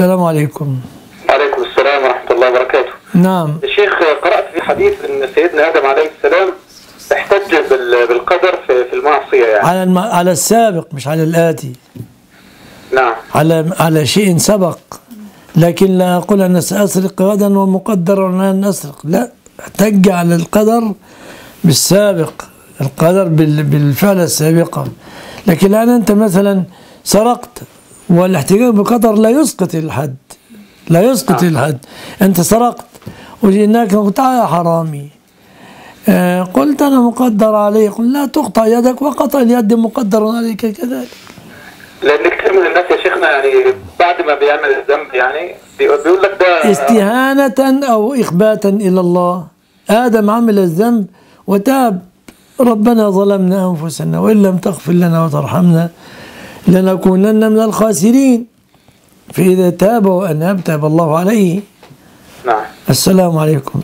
السلام عليكم. وعليكم السلام ورحمة الله وبركاته. نعم. الشيخ قرأت في حديث أن سيدنا آدم عليه السلام احتج بال- بالقدر في المعصية يعني. على الم... على السابق مش على الآتي. نعم. على على شيء سبق. لكن لا أقول أنا سأسرق غدا ومقدر أن أسرق. لا احتج على القدر بالسابق. القدر بال... بالفعل السابقة. لكن الآن أنت مثلا سرقت. والاحتجاج بالقدر لا يسقط الحد. لا يسقط الحد. أنت سرقت. وجئناك قلت يا حرامي. آه، قلت أنا مقدر علي قل لا تقطع يدك وقطع اليد مقدر عليك كذلك. لأن كثير من الناس يا شيخنا يعني بعد ما بيعمل الذنب يعني بيقول لك ده استهانة أو إخباتا إلى الله. آدم عمل الذنب وتاب. ربنا ظلمنا أنفسنا وإن لم تغفر لنا وترحمنا لنكونن من الخاسرين. فإذا تاب وأناب تاب الله عليه. نعم. السلام عليكم.